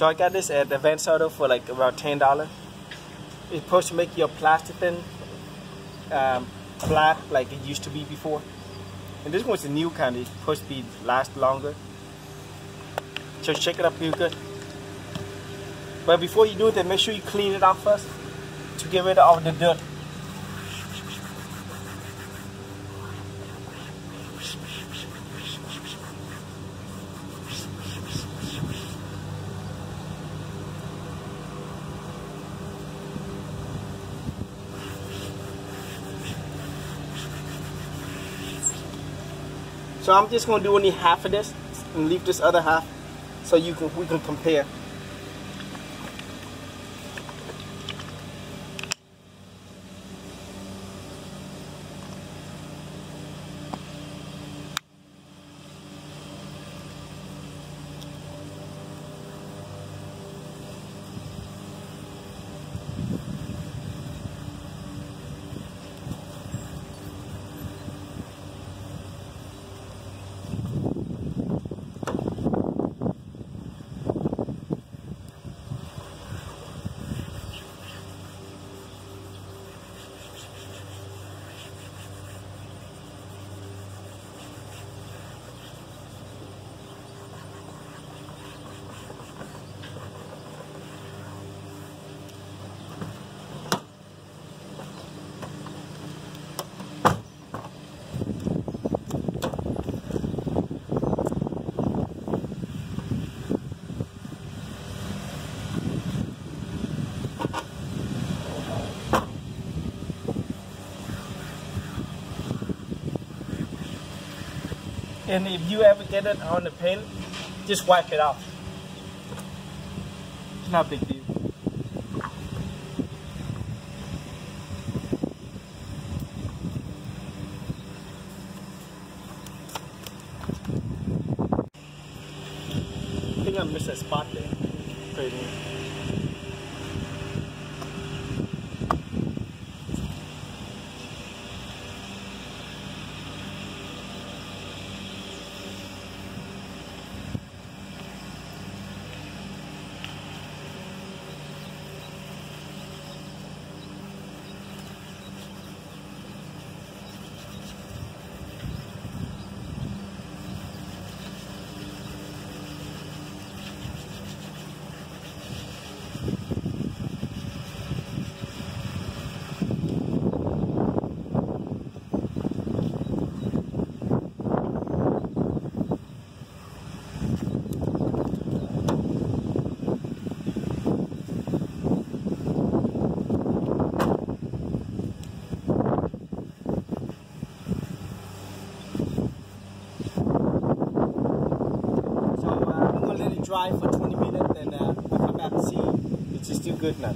So I got this at Advance Auto for like about ten dollars. It's supposed to make your plastic thin um, flat like it used to be before. And this one's a new kind. It's supposed to be last longer. So check it up real good. But before you do that, make sure you clean it off first to get rid of all the dirt. So I'm just gonna do only half of this and leave this other half so you can we can compare. And if you ever get it on the pen, just wipe it off. It's not a big deal. I think I missed a spot there. Pretty uh, I'm gonna let it dry for 20 minutes, and uh, come back and see it's still good now.